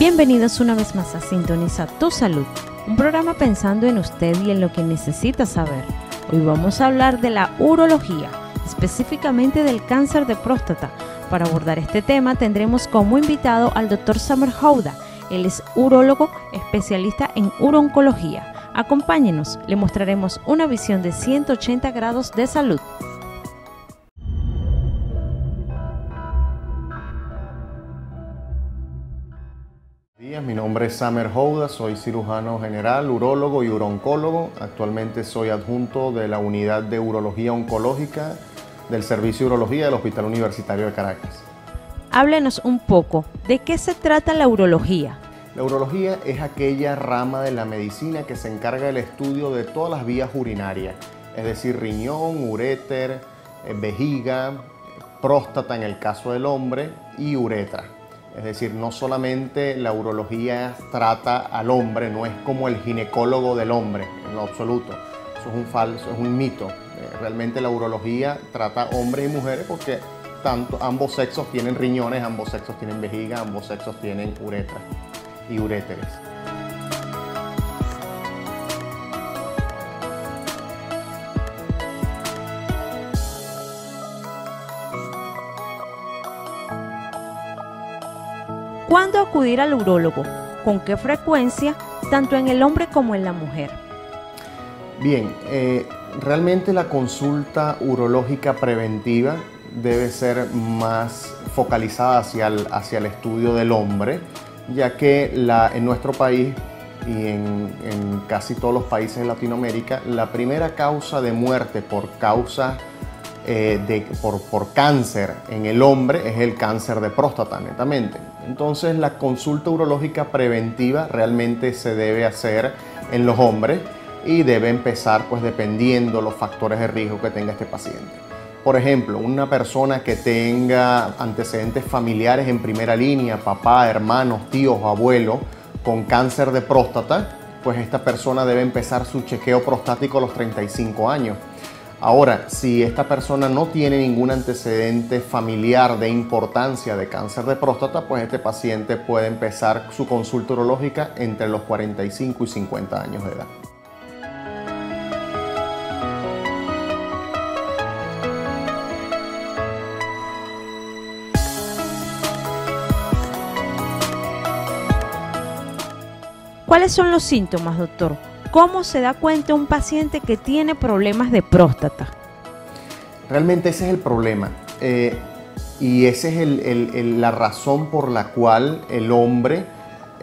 Bienvenidos una vez más a Sintoniza tu Salud, un programa pensando en usted y en lo que necesita saber. Hoy vamos a hablar de la urología, específicamente del cáncer de próstata. Para abordar este tema tendremos como invitado al Dr. Summer Houda. Él es urólogo especialista en urooncología. Acompáñenos, le mostraremos una visión de 180 grados de salud. Nombre es Samer Houda, soy cirujano general, urólogo y uroncólogo. Actualmente soy adjunto de la unidad de urología oncológica del Servicio de Urología del Hospital Universitario de Caracas. Háblenos un poco, ¿de qué se trata la urología? La urología es aquella rama de la medicina que se encarga del estudio de todas las vías urinarias, es decir, riñón, uréter, eh, vejiga, próstata en el caso del hombre y uretra. Es decir, no solamente la urología trata al hombre, no es como el ginecólogo del hombre, en lo absoluto. Eso es un falso, es un mito. Eh, realmente la urología trata hombres y mujeres porque tanto, ambos sexos tienen riñones, ambos sexos tienen vejiga, ambos sexos tienen uretra y uréteres. ¿Cuándo acudir al urólogo? ¿Con qué frecuencia? Tanto en el hombre como en la mujer. Bien, eh, realmente la consulta urológica preventiva debe ser más focalizada hacia el, estudio del hombre, ya que en nuestro país y en, en, casi todos los países de Latinoamérica, la primera causa de muerte por causa eh, de, por, por cáncer en el hombre es el cáncer de próstata, netamente. Entonces la consulta urológica preventiva realmente se debe hacer en los hombres y debe empezar pues dependiendo los factores de riesgo que tenga este paciente. Por ejemplo, una persona que tenga antecedentes familiares en primera línea, papá, hermanos, tíos, abuelos, con cáncer de próstata, pues esta persona debe empezar su chequeo prostático a los 35 años. Ahora, si esta persona no tiene ningún antecedente familiar de importancia de cáncer de próstata, pues este paciente puede empezar su consulta urológica entre los 45 y 50 años de edad. ¿Cuáles son los síntomas, doctor? ¿Cómo se da cuenta un paciente que tiene problemas de próstata? Realmente ese es el problema. Eh, y esa es la razón por la cual el hombre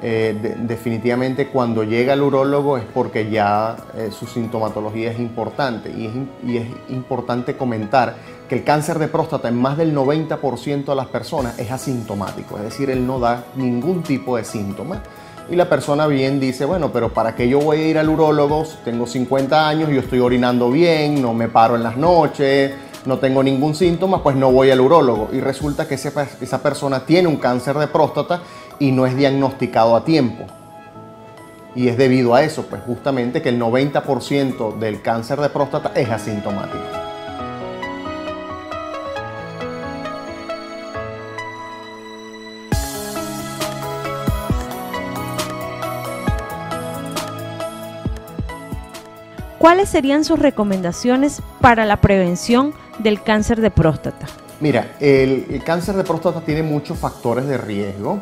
eh, de, definitivamente cuando llega al urólogo es porque ya eh, su sintomatología es importante. Y es, y es importante comentar que el cáncer de próstata en más del 90% de las personas es asintomático, es decir, él no da ningún tipo de síntoma y la persona bien dice, bueno, pero ¿para qué yo voy a ir al urólogo? Tengo 50 años, yo estoy orinando bien, no me paro en las noches, no tengo ningún síntoma, pues no voy al urólogo. Y resulta que esa persona tiene un cáncer de próstata y no es diagnosticado a tiempo. Y es debido a eso, pues justamente que el 90% del cáncer de próstata es asintomático. ¿Cuáles serían sus recomendaciones para la prevención del cáncer de próstata? Mira, el, cáncer de próstata tiene muchos factores de riesgo.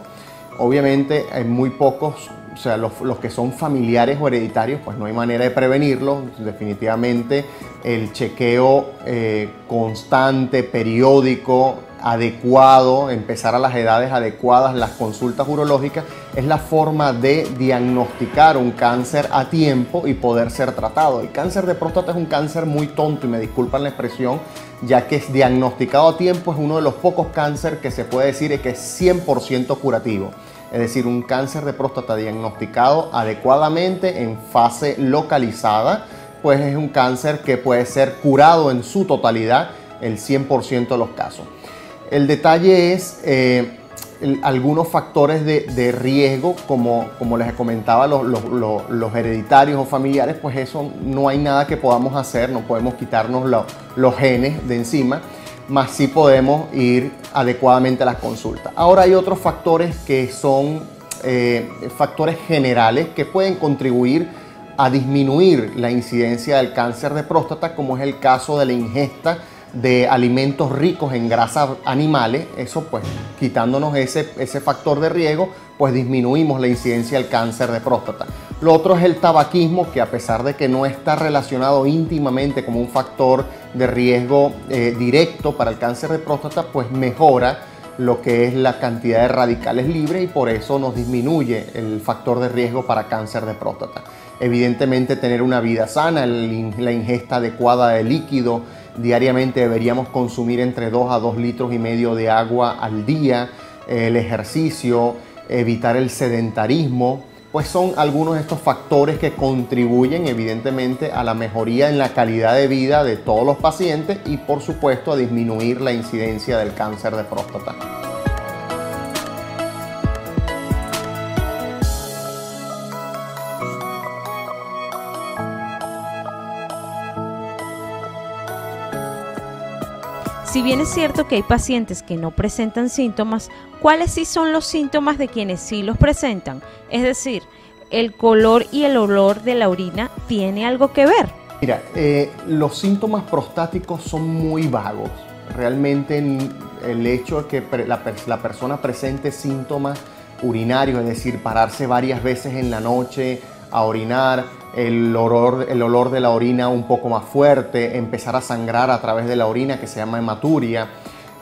Obviamente hay muy pocos, o sea, los, que son familiares o hereditarios, pues no hay manera de prevenirlos. Definitivamente el chequeo eh, constante, periódico, adecuado, empezar a las edades adecuadas, las consultas urológicas, es la forma de diagnosticar un cáncer a tiempo y poder ser tratado. El cáncer de próstata es un cáncer muy tonto y me disculpan la expresión, ya que es diagnosticado a tiempo, es uno de los pocos cánceres que se puede decir que es 100% curativo. Es decir, un cáncer de próstata diagnosticado adecuadamente en fase localizada, pues es un cáncer que puede ser curado en su totalidad el 100% de los casos. El detalle es eh, algunos factores de, riesgo, como, como, les comentaba, los, los, hereditarios o familiares, pues eso no hay nada que podamos hacer, no podemos quitarnos los genes de encima, más sí podemos ir adecuadamente a las consultas. Ahora hay otros factores que son eh, factores generales que pueden contribuir a disminuir la incidencia del cáncer de próstata, como es el caso de la ingesta de alimentos ricos en grasas animales, eso pues quitándonos ese, ese factor de riesgo, pues disminuimos la incidencia del cáncer de próstata. Lo otro es el tabaquismo, que a pesar de que no está relacionado íntimamente como un factor de riesgo eh, directo para el cáncer de próstata, pues mejora lo que es la cantidad de radicales libres y por eso nos disminuye el factor de riesgo para cáncer de próstata. Evidentemente tener una vida sana, la ingesta adecuada de líquido, diariamente deberíamos consumir entre 2 a 2 litros y medio de agua al día, el ejercicio, evitar el sedentarismo, pues son algunos de estos factores que contribuyen evidentemente a la mejoría en la calidad de vida de todos los pacientes y por supuesto a disminuir la incidencia del cáncer de próstata. Si bien es cierto que hay pacientes que no presentan síntomas, ¿cuáles sí son los síntomas de quienes sí los presentan? Es decir, ¿el color y el olor de la orina tiene algo que ver? Mira, eh, los síntomas prostáticos son muy vagos. Realmente el hecho de que la, la persona presente síntomas urinarios, es decir, pararse varias veces en la noche a orinar, el olor, el olor de la orina un poco más fuerte, empezar a sangrar a través de la orina que se llama hematuria,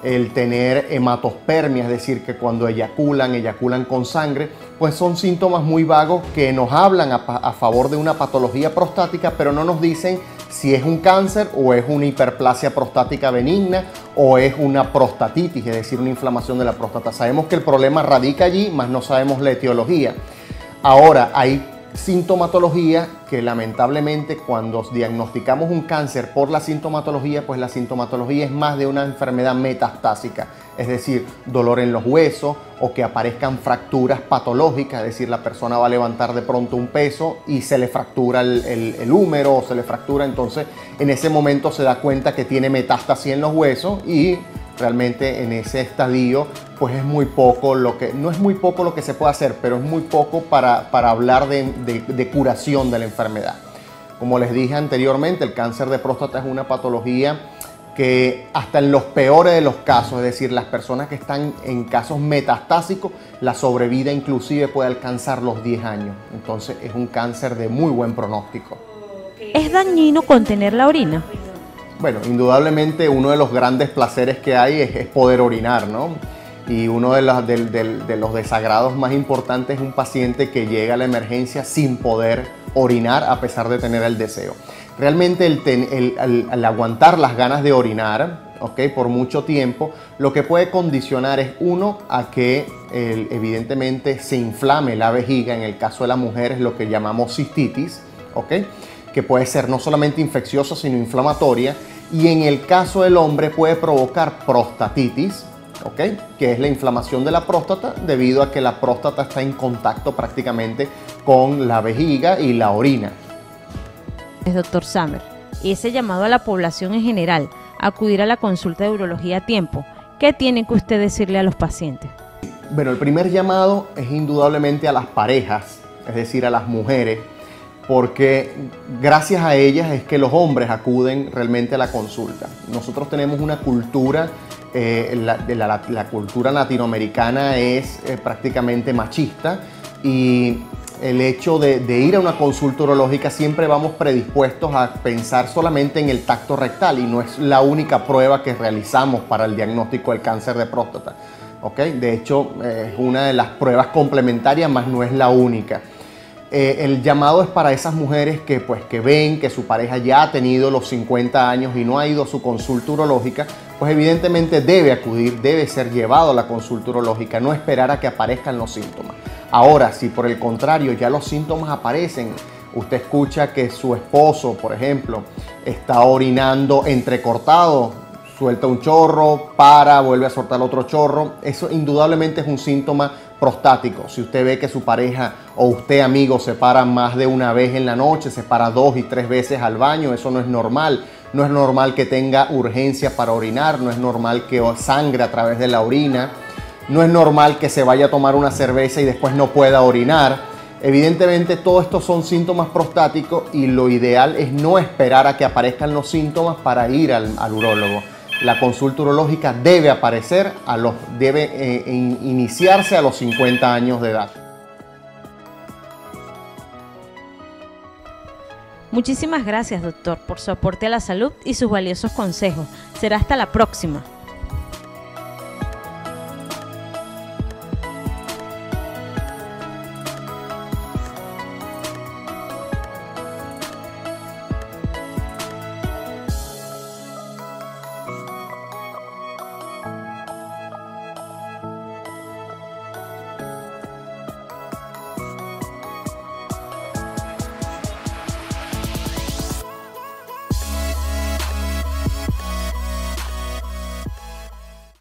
el tener hematospermia, es decir, que cuando eyaculan, eyaculan con sangre, pues son síntomas muy vagos que nos hablan a, favor de una patología prostática, pero no nos dicen si es un cáncer o es una hiperplasia prostática benigna o es una prostatitis, es decir, una inflamación de la próstata. Sabemos que el problema radica allí, mas no sabemos la etiología. Ahora, hay sintomatología que lamentablemente cuando diagnosticamos un cáncer por la sintomatología, pues la sintomatología es más de una enfermedad metastásica, es decir, dolor en los huesos o que aparezcan fracturas patológicas, es decir, la persona va a levantar de pronto un peso y se le fractura el, húmero o se le fractura, entonces en ese momento se da cuenta que tiene metástasis en los huesos y realmente en ese estadio pues es muy poco lo que, no es muy poco lo que se puede hacer, pero es muy poco para, hablar de, curación de la enfermedad. Como les dije anteriormente, el cáncer de próstata es una patología que hasta en los peores de los casos, es decir, las personas que están en casos metastásicos, la sobrevida inclusive puede alcanzar los 10 años. Entonces es un cáncer de muy buen pronóstico. ¿Es dañino contener la orina? Bueno, indudablemente uno de los grandes placeres que hay es, poder orinar, ¿no? Y uno de los, de, los desagrados más importantes es un paciente que llega a la emergencia sin poder orinar a pesar de tener el deseo. Realmente el, aguantar las ganas de orinar, ¿ok? Por mucho tiempo, lo que puede condicionar es uno a que evidentemente se inflame la vejiga, en el caso de la mujer es lo que llamamos cistitis, ¿ok? Que puede ser no solamente infecciosa, sino inflamatoria y en el caso del hombre puede provocar prostatitis, ¿ok? que es la inflamación de la próstata debido a que la próstata está en contacto prácticamente con la vejiga y la orina. Es doctor Summer, y ese llamado a la población en general, acudir a la consulta de urología a tiempo, ¿qué tiene que usted decirle a los pacientes? Bueno, el primer llamado es indudablemente a las parejas, es decir, a las mujeres, porque gracias a ellas es que los hombres acuden realmente a la consulta. Nosotros tenemos una cultura, eh, la, cultura latinoamericana es eh, prácticamente machista y el hecho de, de, ir a una consulta urológica siempre vamos predispuestos a pensar solamente en el tacto rectal y no es la única prueba que realizamos para el diagnóstico del cáncer de próstata. ¿okay? De hecho, es una de las pruebas complementarias, más no es la única. Eh, el llamado es para esas mujeres que, pues, que ven que su pareja ya ha tenido los 50 años y no ha ido a su consulta urológica, pues evidentemente debe acudir, debe ser llevado a la consulta urológica, no esperar a que aparezcan los síntomas. Ahora, si por el contrario ya los síntomas aparecen, usted escucha que su esposo, por ejemplo, está orinando entrecortado, suelta un chorro, para, vuelve a soltar otro chorro, eso indudablemente es un síntoma prostático. Si usted ve que su pareja o usted amigo se para más de una vez en la noche, se para dos y tres veces al baño, eso no es normal. No es normal que tenga urgencia para orinar, no es normal que sangre a través de la orina. no es normal que se vaya a tomar una cerveza y después no pueda orinar. Evidentemente todo esto son síntomas prostáticos y lo ideal es no esperar a que aparezcan los síntomas para ir al, al urólogo. La consulta urológica debe aparecer, a los, debe eh, iniciarse a los 50 años de edad. Muchísimas gracias, doctor, por su aporte a la salud y sus valiosos consejos. Será hasta la próxima.